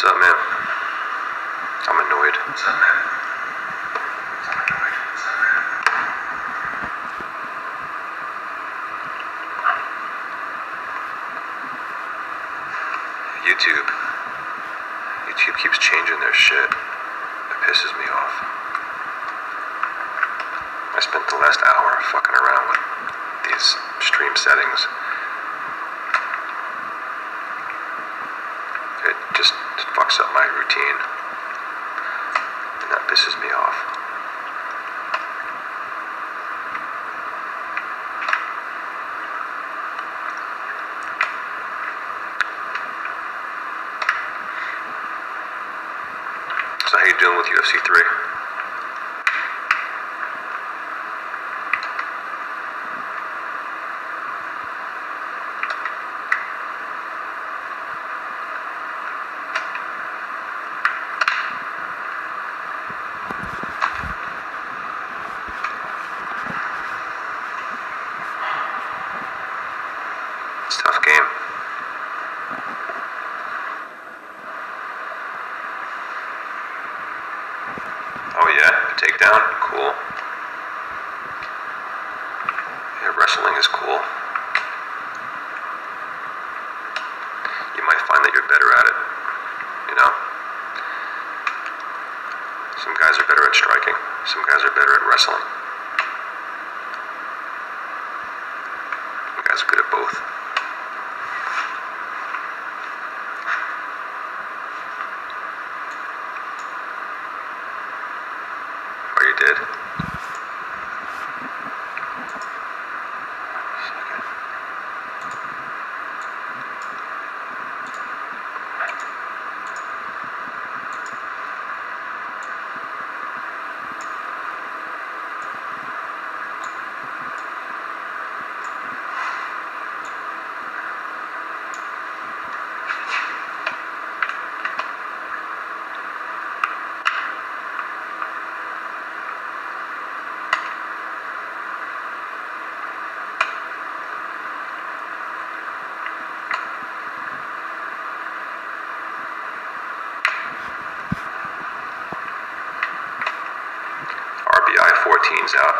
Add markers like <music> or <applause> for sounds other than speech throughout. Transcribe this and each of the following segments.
What's up, man? I'm annoyed. What's up, man? I'm annoyed. What's up, man? YouTube. YouTube keeps changing their shit. It pisses me off. I spent the last hour fucking around with these stream settings. It just fucks up my routine. And that pisses me off. So how you doing with UFC 3? It's a tough game. Oh yeah, takedown, cool. Yeah, wrestling is cool. You might find that you're better at it, you know? Some guys are better at striking, some guys are better at wrestling. Some guys are good at both. Or you did. Out.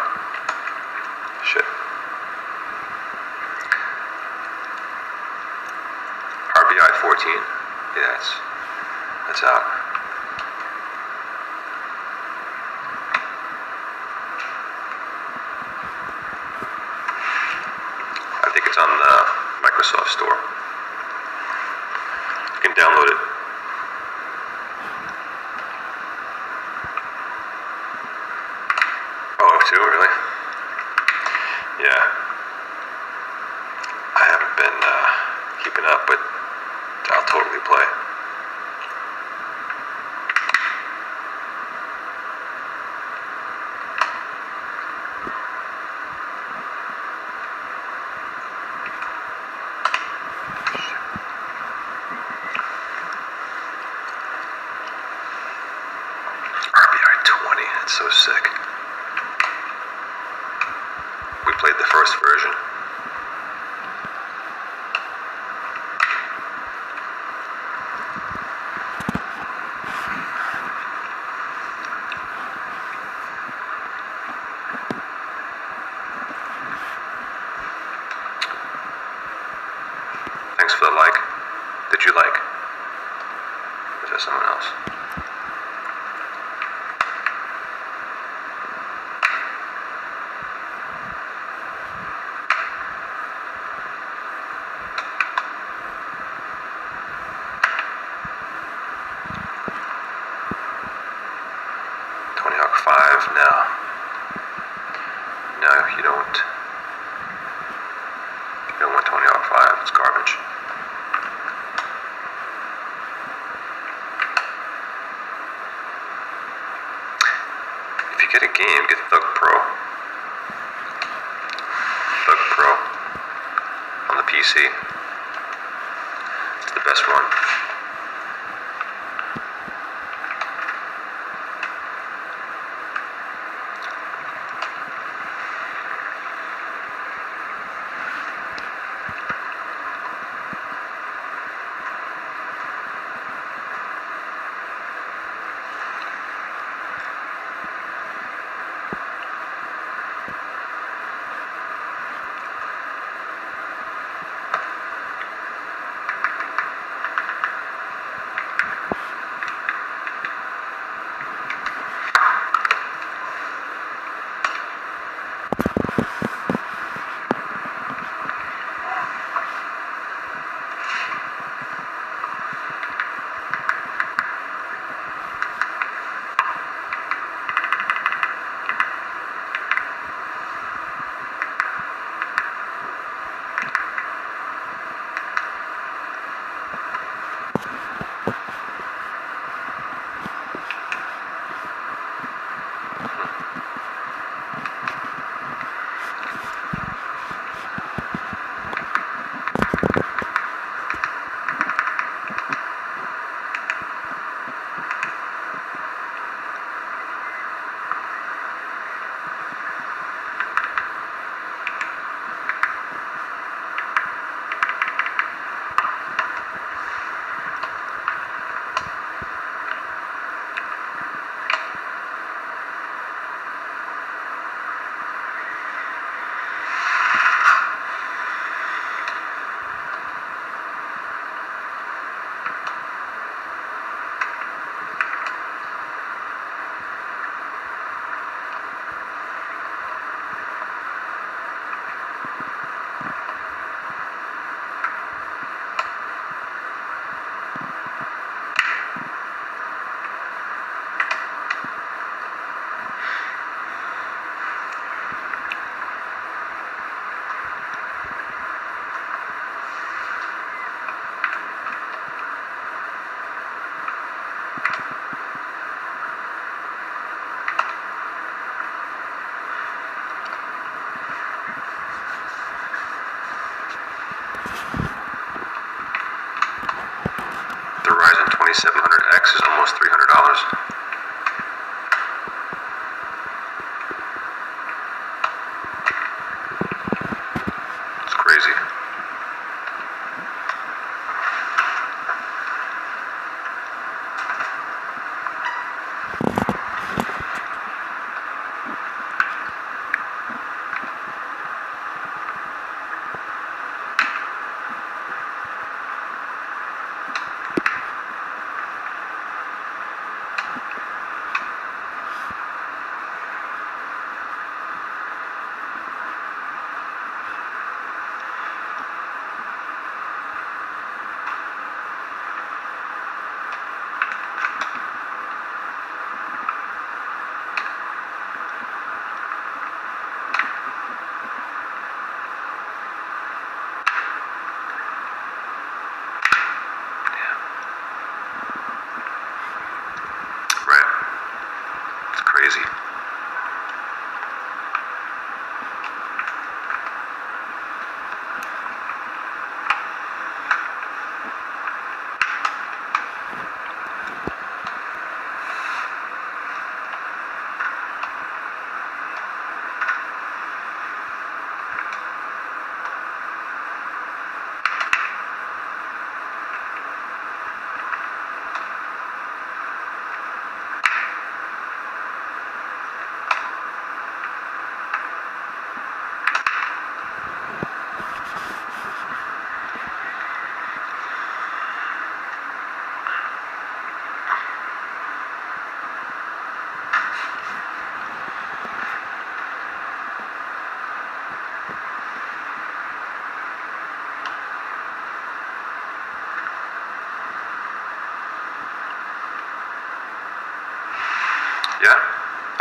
Yeah,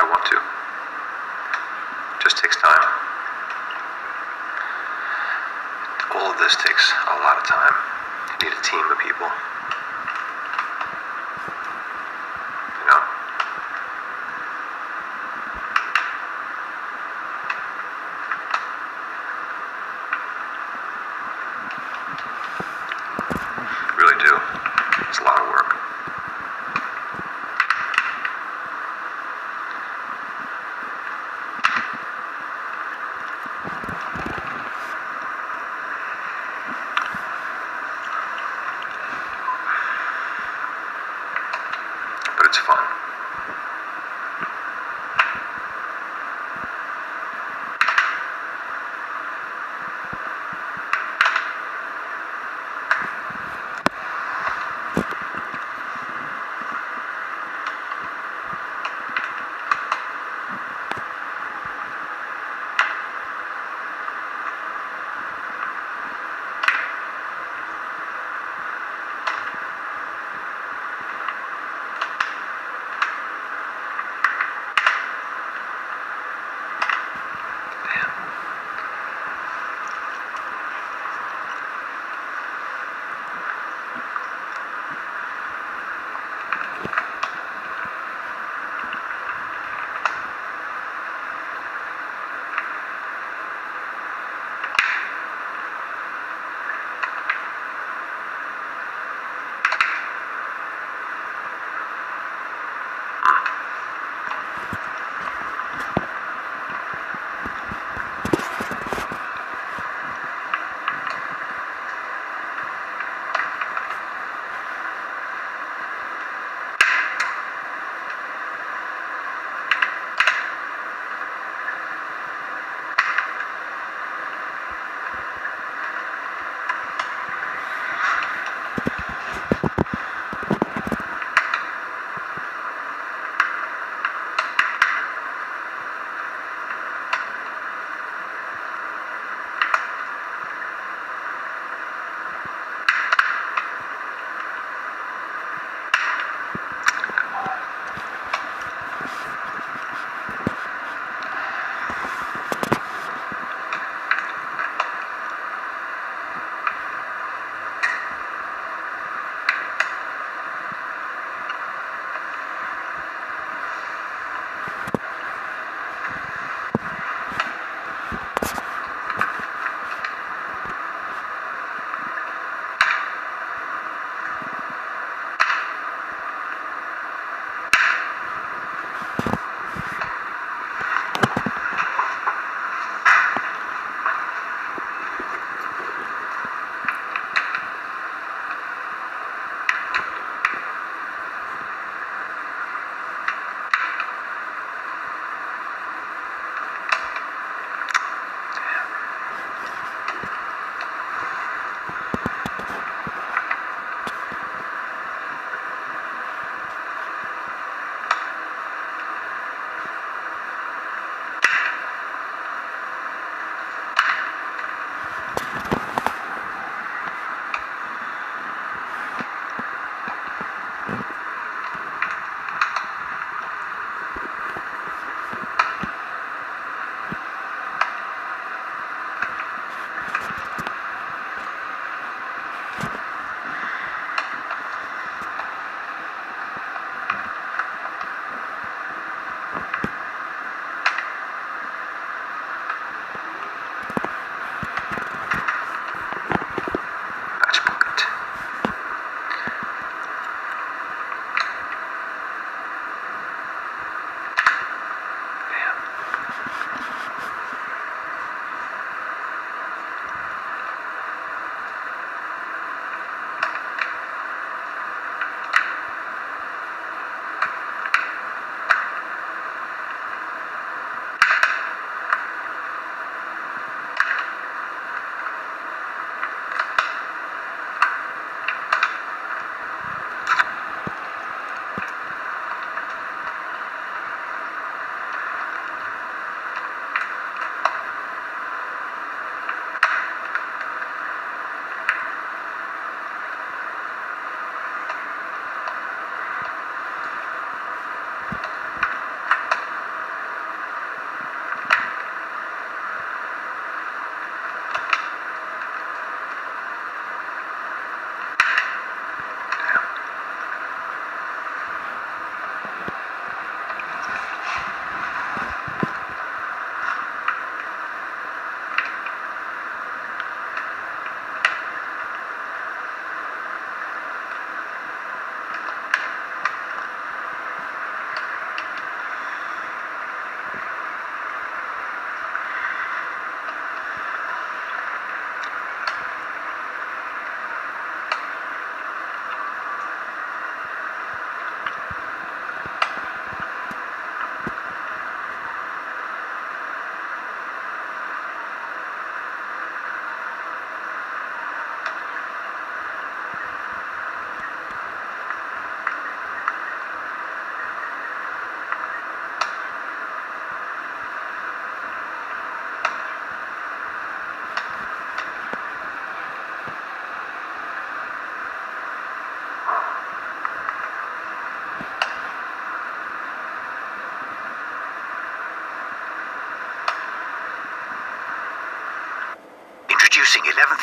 I want to. Just takes time. All of this takes a lot of time. You need a team of people.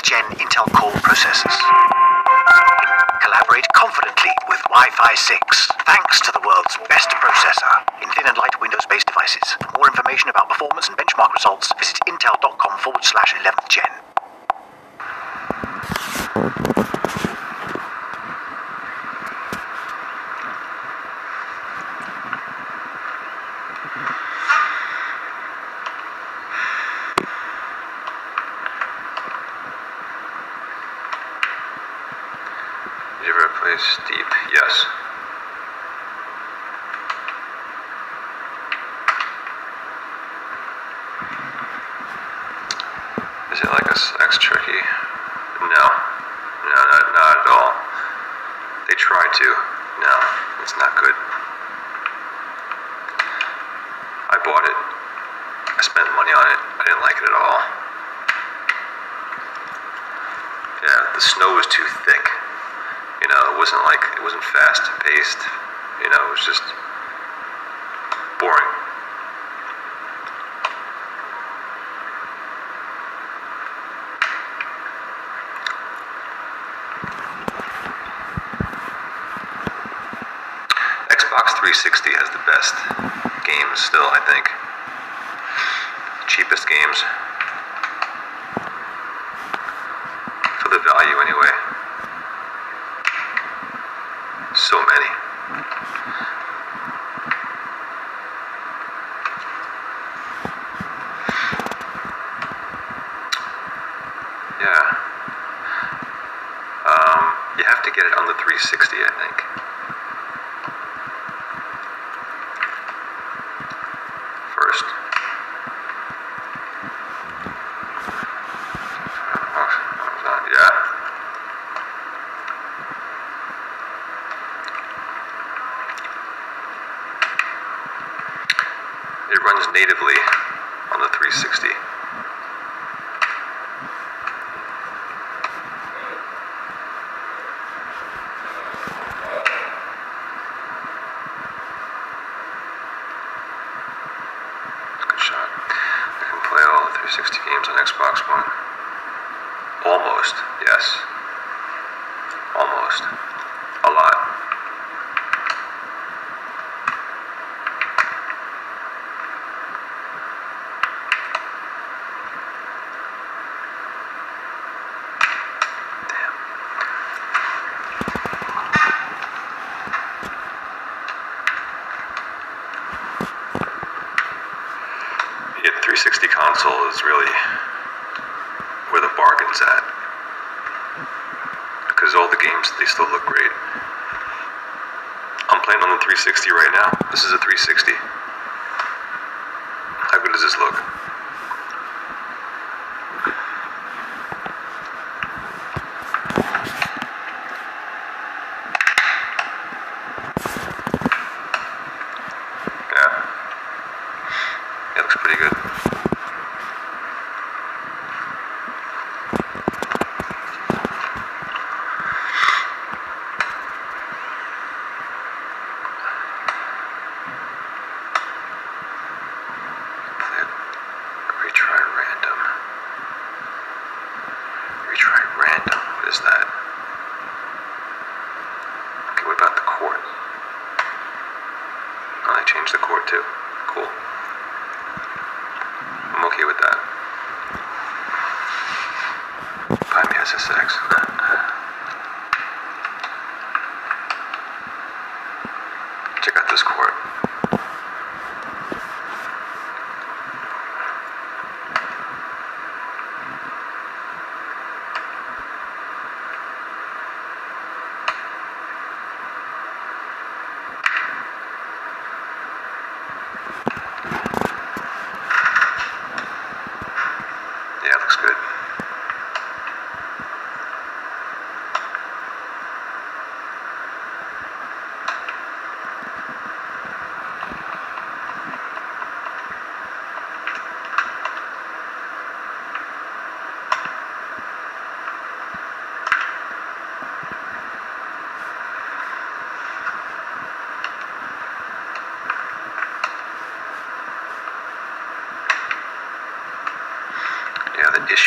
11th gen Intel Core processors. Collaborate confidently with Wi-Fi 6, thanks to the world's best processor in thin and light Windows-based devices. For more information about performance and benchmark results, visit intel.com forward slash 11th gen. You ever play Steep? Yes. Is it like SSX Tricky? No. No, not, not at all. They try to. No, it's not good. I bought it. I spent money on it. I didn't like it at all. Yeah, the snow was too thick. You know, it wasn't like it wasn't fast paced. You know, it was just boring. Xbox 360 has the best games still, I think. Cheapest games. For the value, anyway. So many. Yeah. Um, you have to get it on the 360, I think. First. Yeah. It runs natively on the 360. Good shot. I can play all the 360 games on Xbox One. Almost, yes. Almost. A lot. Damn. Yeah, the 360 console is really where the bargain's at. Because all the games, they still look great. I'm playing on the 360 right now. This is a 360. How good does this look?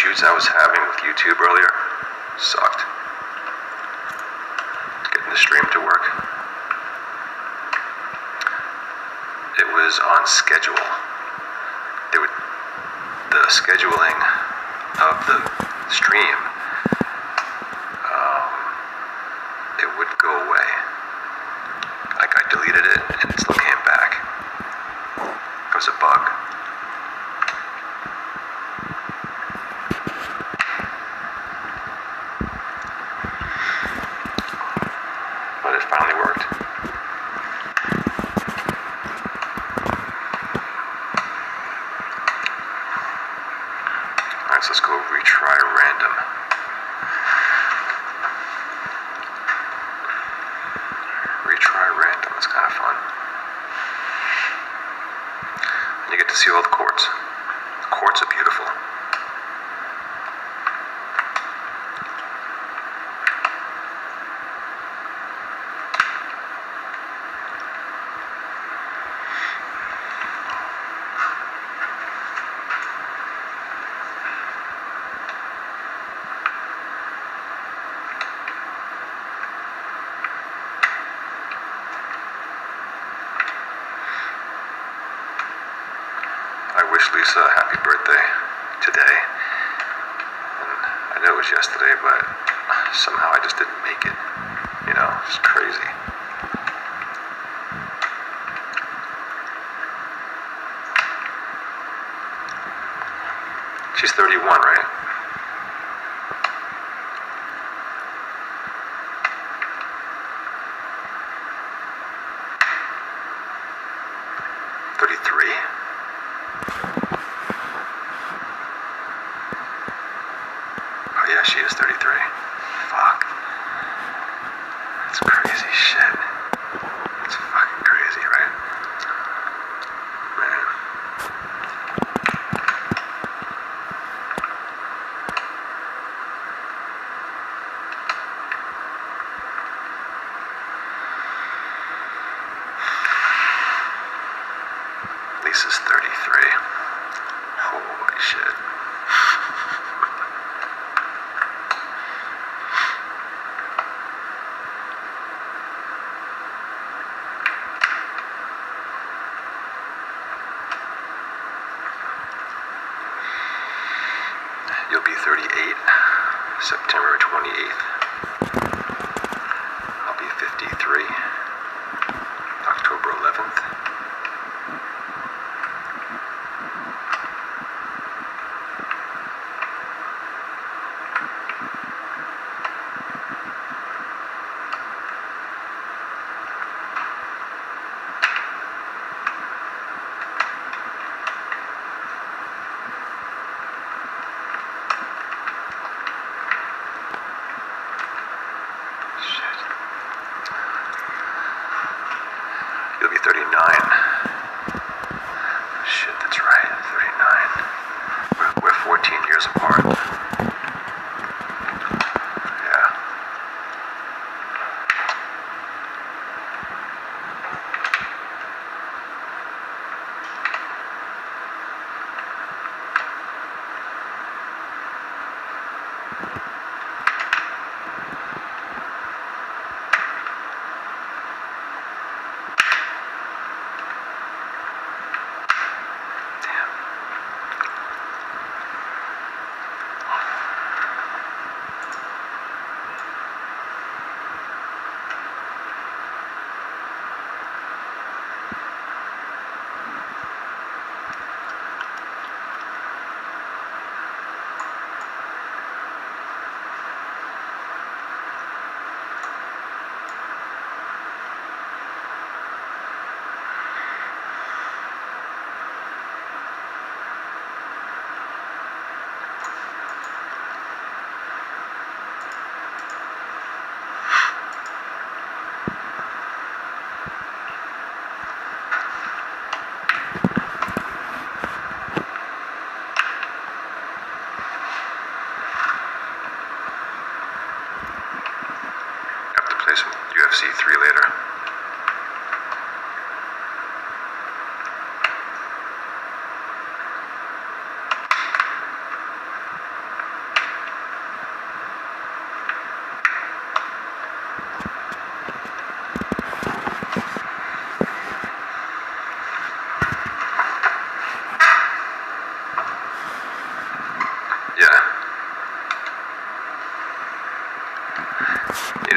issues I was having with YouTube earlier sucked. Getting the stream to work. It was on schedule. It would, the scheduling of the stream Let's go retry random. Retry random, it's kind of fun. And you get to see all the chords.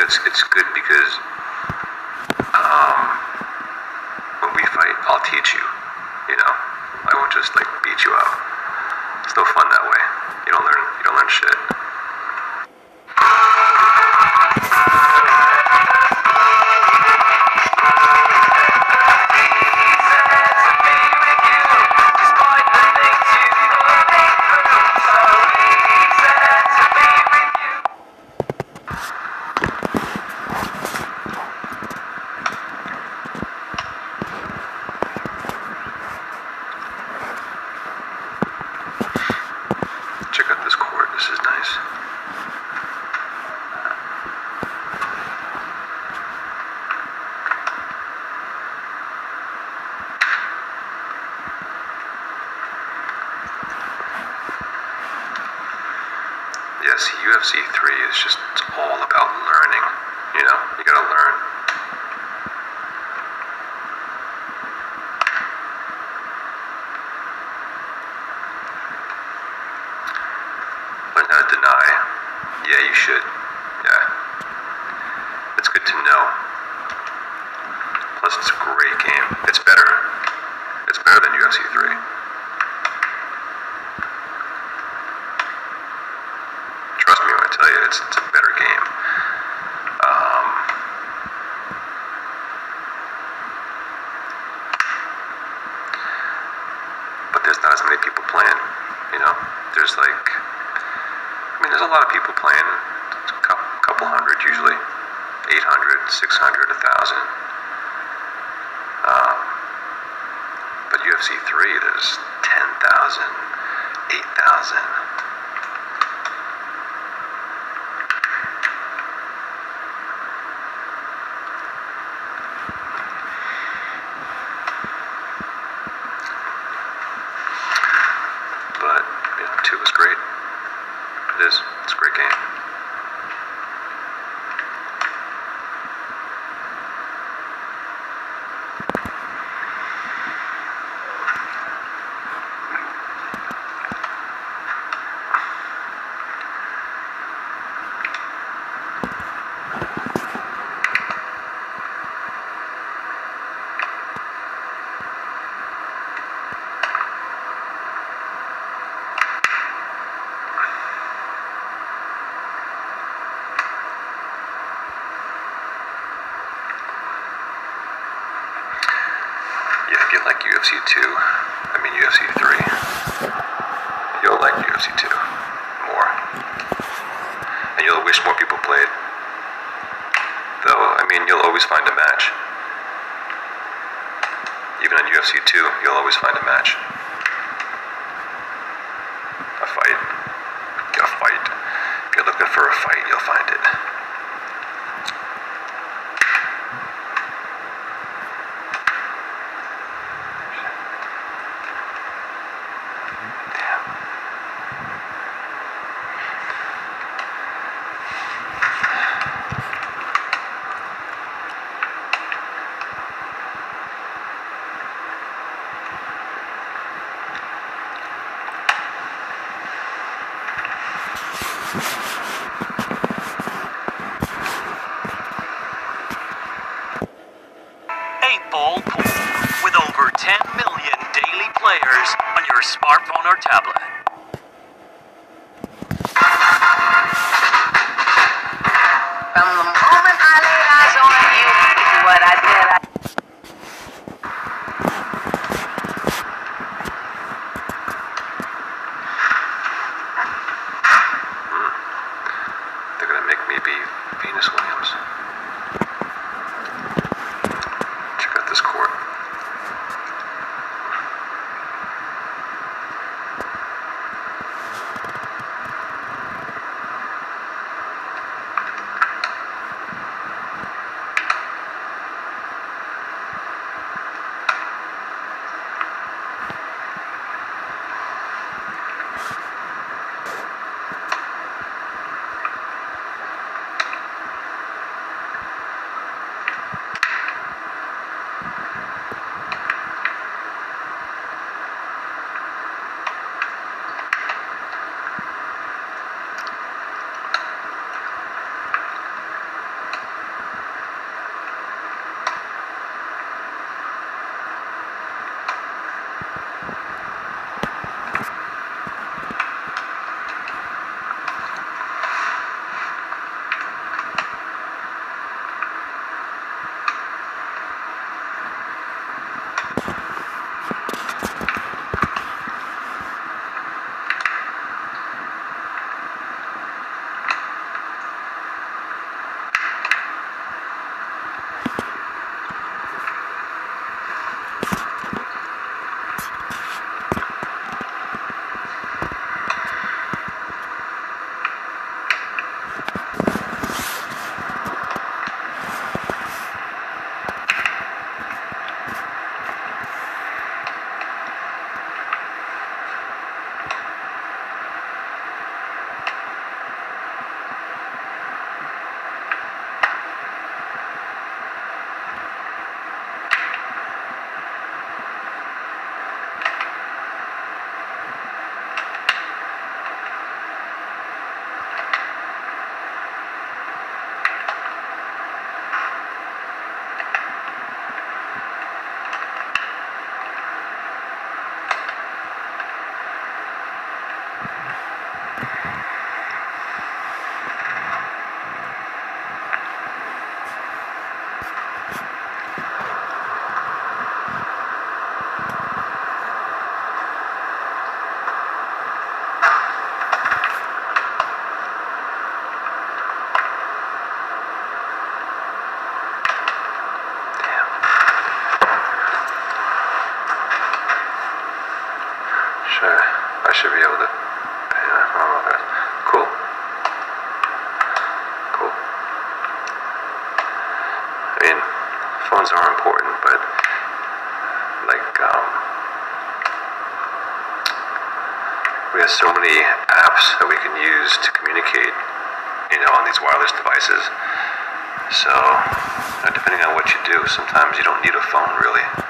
it's it's good I'll it's, it's a better game. Um, but there's not as many people playing, you know? There's like, I mean, there's a lot of people playing, a couple, couple hundred usually, 800, 600, 1,000. Um, but UFC 3, there's 10,000, 8,000, always find a match. Even on UFC 2, you'll always find a match. devices. So, depending on what you do, sometimes you don't need a phone really.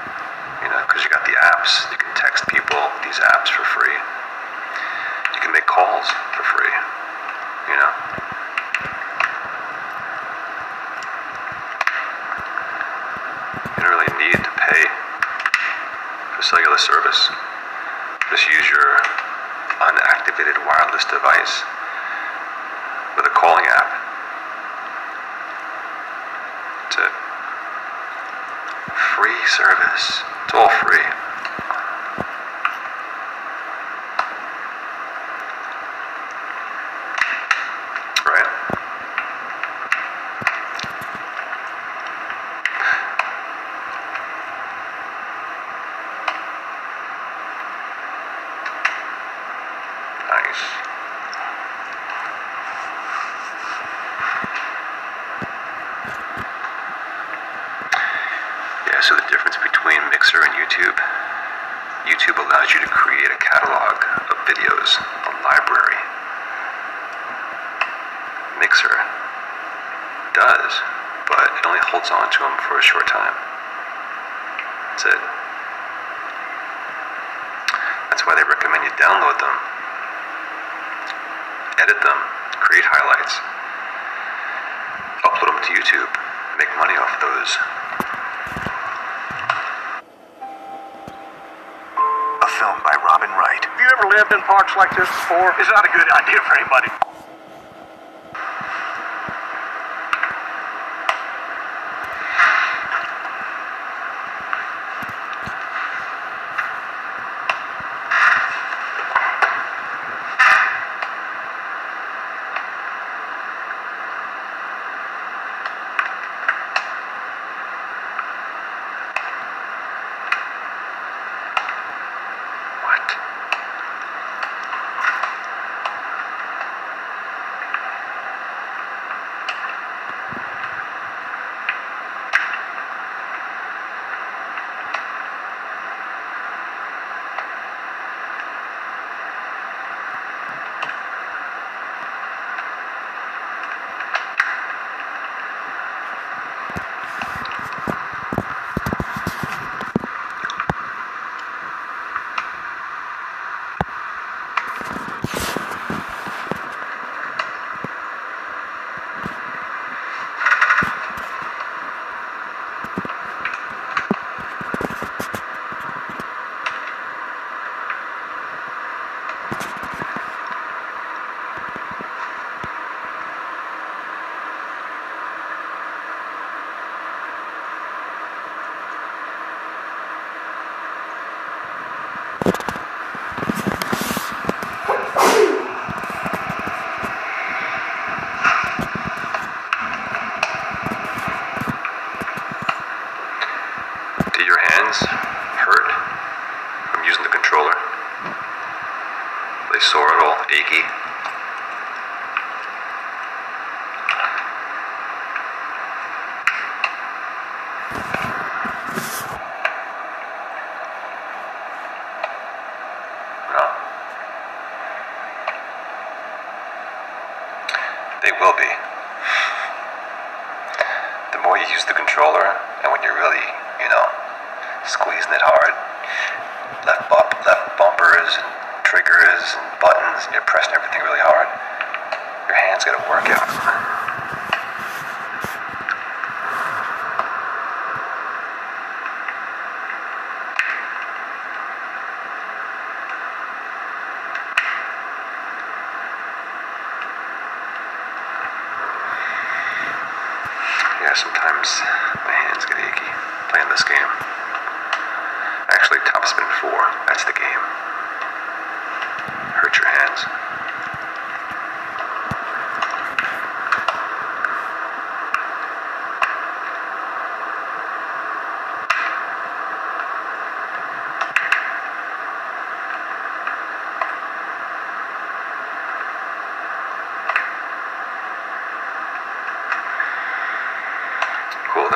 Like this before? Is that a good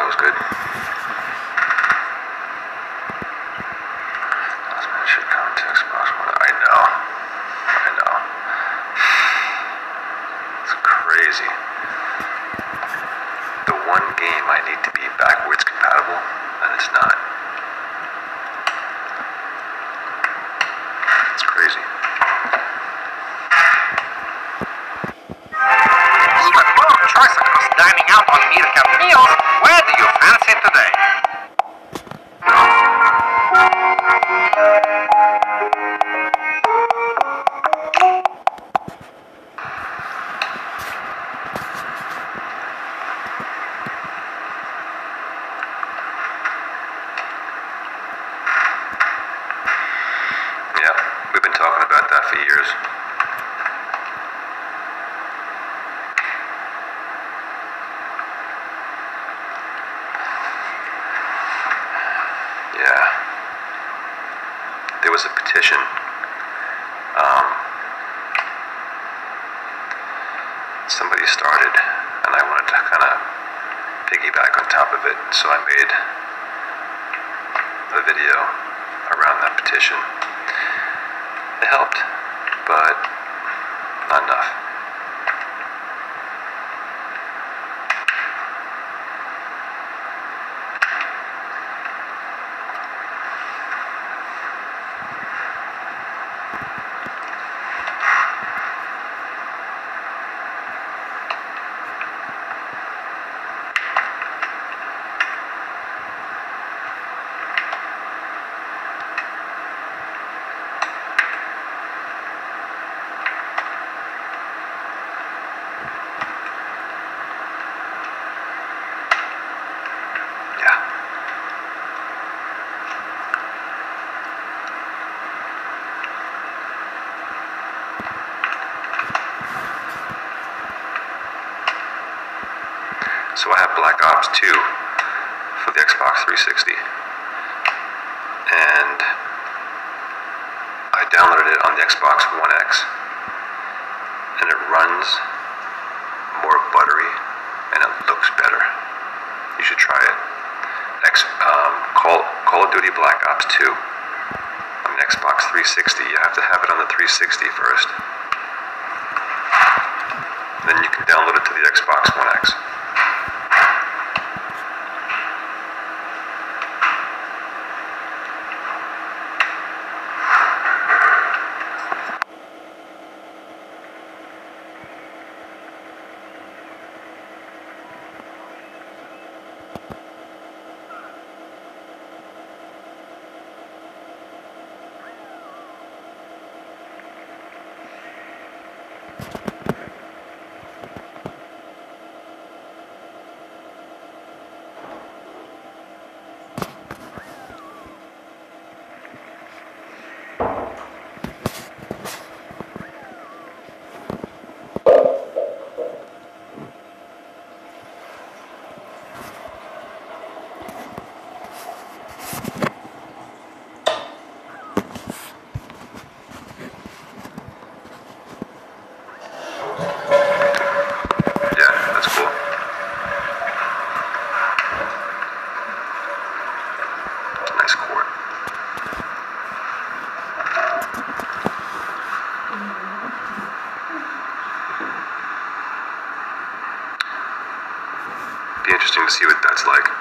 was good. 2 for the Xbox 360. And I downloaded it on the Xbox One X. And it runs more buttery and it looks better. You should try it. X, um, Call, Call of Duty Black Ops 2 on the Xbox 360. You have to have it on the 360 first. Then you can download it to the Xbox One X. Yeah, that's cool. Nice court. To see what that's like.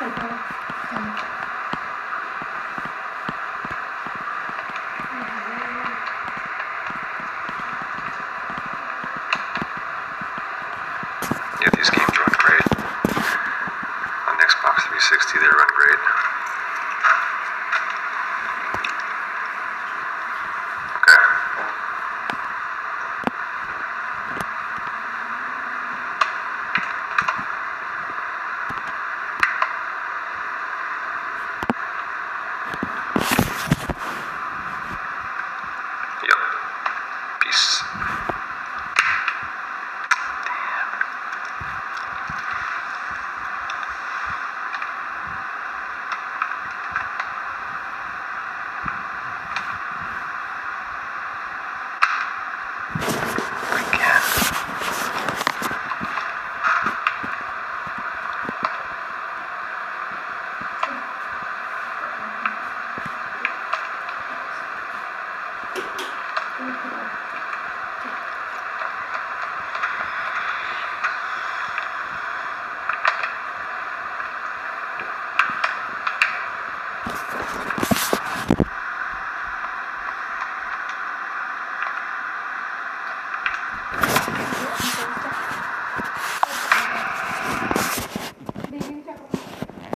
Thank <laughs> you.